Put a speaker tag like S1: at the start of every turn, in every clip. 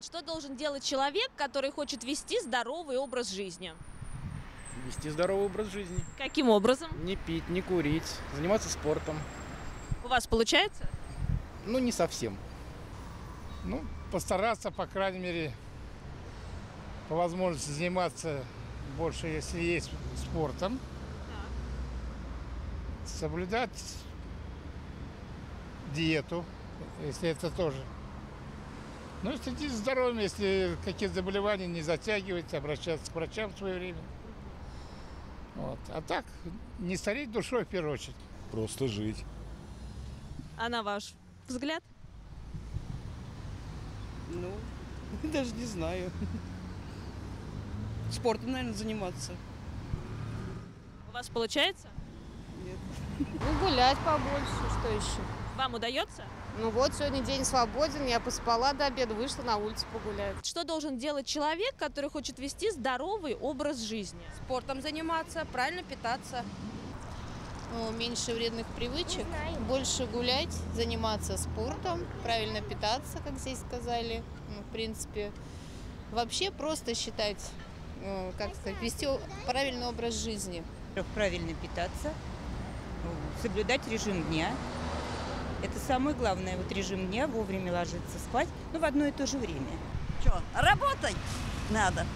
S1: Что должен делать человек, который хочет вести здоровый образ жизни?
S2: Вести здоровый образ жизни.
S1: Каким образом?
S2: Не пить, не курить, заниматься спортом.
S1: У вас получается?
S2: Ну, не совсем.
S3: Ну, постараться, по крайней мере, по возможности заниматься больше, если есть спортом. Соблюдать диету, если это тоже. Ну и следить за здоровьем, если какие-то заболевания не затягивать, обращаться к врачам в свое время. Вот. А так, не стареть душой в первую очередь.
S4: Просто жить.
S1: А на ваш взгляд?
S5: Ну, даже не знаю. Спортом, наверное, заниматься.
S1: У вас получается?
S6: Ну, гулять побольше, что еще?
S1: Вам удается?
S6: Ну вот, сегодня день свободен, я поспала до обеда, вышла на улицу погулять.
S1: Что должен делать человек, который хочет вести здоровый образ жизни?
S7: спортом заниматься, правильно питаться.
S6: Ну, меньше вредных привычек, больше гулять, заниматься спортом, правильно питаться, как здесь сказали. Ну, в принципе, вообще просто считать, ну, как сказать, вести правильный образ жизни.
S8: Правильно питаться, соблюдать режим дня. Это самое главное, вот режим дня, вовремя ложиться спать, ну, в одно и то же время.
S7: Что, работать надо.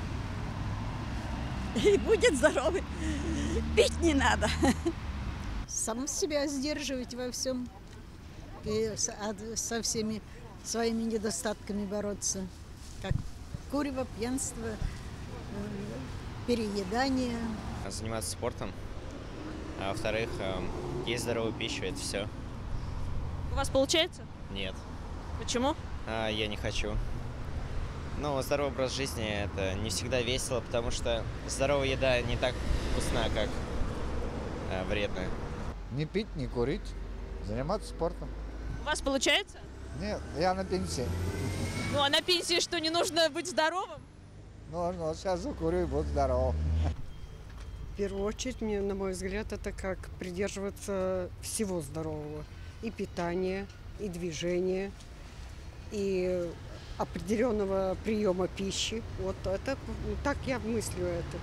S7: И будет здоровый. Пить не надо.
S9: сам себя сдерживать во всем и а со всеми своими недостатками бороться, как курево, пьянство, э, переедание.
S10: заниматься спортом. А во-вторых, эм, есть здоровую пищу, это все.
S1: У вас получается?
S10: Нет,
S1: Почему?
S10: А, я не хочу. Ну, здоровый образ жизни это не всегда весело, потому что здоровая еда не так вкусна, как э, вредная.
S3: Не пить, не курить, заниматься спортом.
S1: У вас получается?
S3: Нет, я на пенсии.
S1: Ну а на пенсии что, не нужно быть здоровым?
S3: Ну, ну сейчас закурю и буду здоров.
S5: Первую очередь, мне, на мой взгляд, это как придерживаться всего здорового. И питания, и движения, и определенного приема пищи. Вот это, так я мыслю это.